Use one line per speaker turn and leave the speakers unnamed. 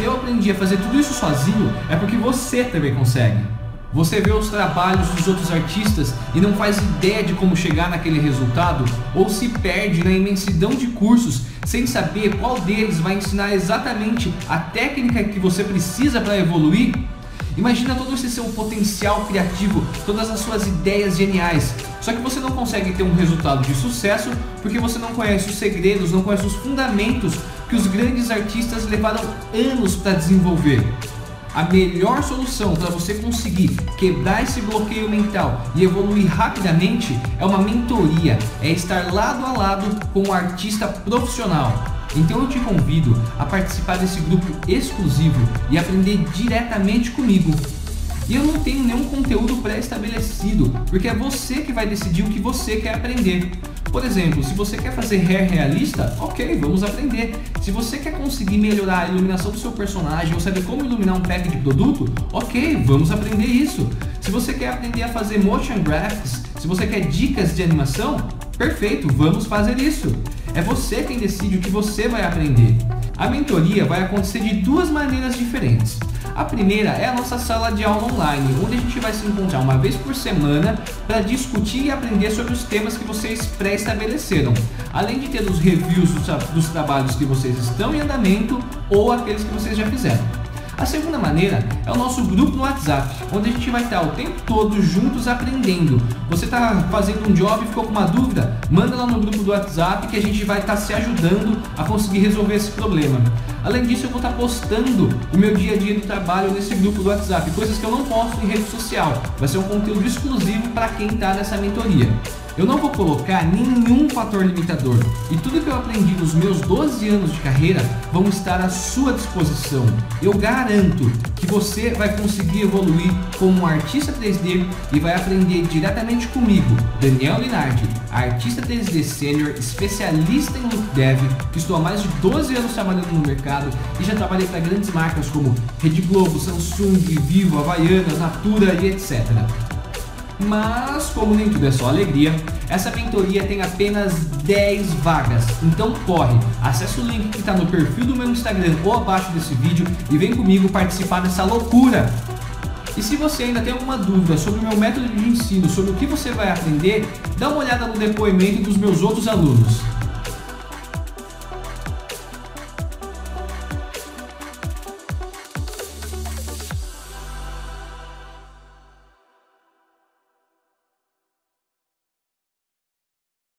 Se eu aprendi a fazer tudo isso sozinho, é porque você também consegue. Você vê os trabalhos dos outros artistas e não faz ideia de como chegar naquele resultado, ou se perde na imensidão de cursos sem saber qual deles vai ensinar exatamente a técnica que você precisa para evoluir? Imagina todo esse seu potencial criativo, todas as suas ideias geniais. Só que você não consegue ter um resultado de sucesso porque você não conhece os segredos, não conhece os fundamentos que os grandes artistas levaram anos para desenvolver. A melhor solução para você conseguir quebrar esse bloqueio mental e evoluir rapidamente é uma mentoria, é estar lado a lado com um artista profissional. Então eu te convido a participar desse grupo exclusivo e aprender diretamente comigo. E eu não tenho nenhum conteúdo pré-estabelecido, porque é você que vai decidir o que você quer aprender. Por exemplo, se você quer fazer hair realista, ok, vamos aprender. Se você quer conseguir melhorar a iluminação do seu personagem ou saber como iluminar um pack de produto, ok, vamos aprender isso. Se você quer aprender a fazer motion graphics, se você quer dicas de animação, perfeito, vamos fazer isso. É você quem decide o que você vai aprender. A mentoria vai acontecer de duas maneiras diferentes. A primeira é a nossa sala de aula online, onde a gente vai se encontrar uma vez por semana para discutir e aprender sobre os temas que vocês pré-estabeleceram, além de ter os reviews dos, dos trabalhos que vocês estão em andamento ou aqueles que vocês já fizeram. A segunda maneira é o nosso grupo no WhatsApp, onde a gente vai estar o tempo todo juntos aprendendo. Você está fazendo um job e ficou com uma dúvida? Manda lá no grupo do WhatsApp que a gente vai estar se ajudando a conseguir resolver esse problema. Além disso, eu vou estar postando o meu dia a dia do trabalho nesse grupo do WhatsApp, coisas que eu não posto em rede social. Vai ser um conteúdo exclusivo para quem está nessa mentoria. Eu não vou colocar nenhum fator limitador e tudo que eu aprendi nos meus 12 anos de carreira vão estar à sua disposição. Eu garanto que você vai conseguir evoluir como um artista 3D e vai aprender diretamente comigo, Daniel Linardi, artista 3D sênior, especialista em look dev, que estou há mais de 12 anos trabalhando no mercado e já trabalhei para grandes marcas como Rede Globo, Samsung, Vivo, Havaianas, Natura e etc. Mas, como nem tudo é só alegria, essa mentoria tem apenas 10 vagas. Então corre, acesse o link que está no perfil do meu Instagram ou abaixo desse vídeo e vem comigo participar dessa loucura. E se você ainda tem alguma dúvida sobre o meu método de ensino, sobre o que você vai aprender, dá uma olhada no depoimento dos meus outros alunos.